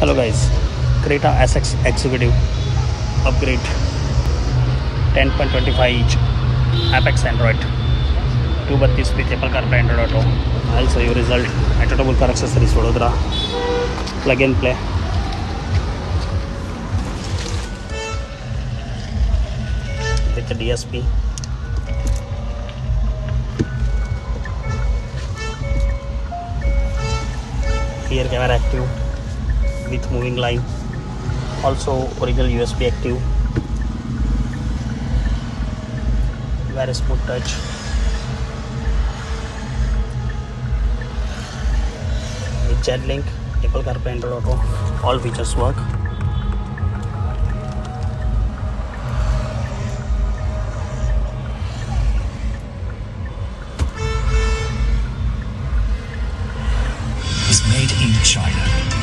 Hello guys Creta S X executive upgrade 10.25 inch apex Android two बत्तीस P Apple car branded auto so you result at car accessories Vadodara plug and play with DSP rear camera active with moving line. Also original USB active. Very smooth touch? With Jet-Link Apple CarPlay Android Auto all features work. Is made in China.